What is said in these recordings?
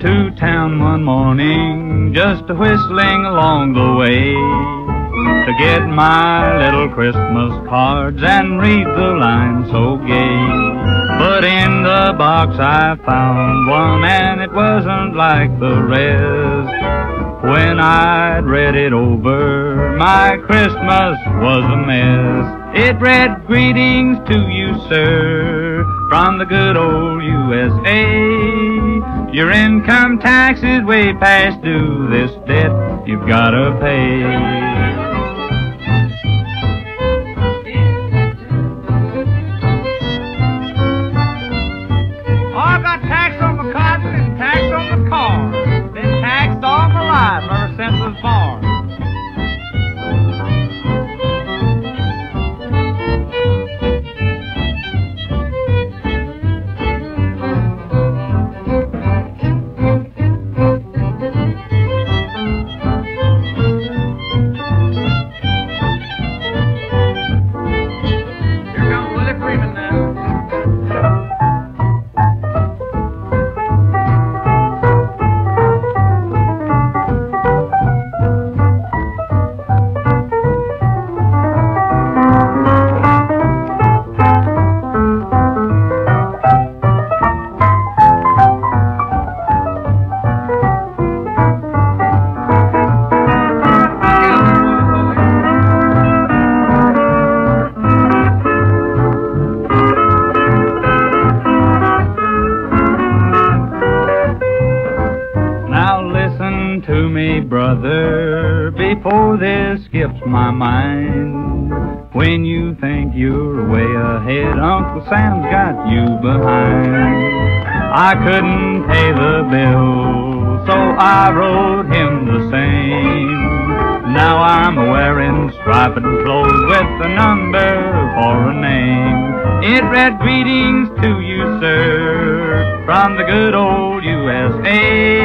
to town one morning, just whistling along the way, to get my little Christmas cards and read the lines so gay. But in the box I found one, and it wasn't like the rest. When I'd read it over, my Christmas was a mess. It read, Greetings to you, sir, from the good old USA. Your income tax is way past due. This debt you've gotta pay. To me, brother, before this skips my mind. When you think you're way ahead, Uncle Sam's got you behind. I couldn't pay the bill, so I wrote him the same. Now I'm wearing striped clothes with a number for a name. It read greetings to you, sir, from the good old USA.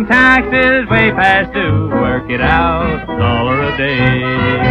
Your income tax way past due. Work it out, dollar a day.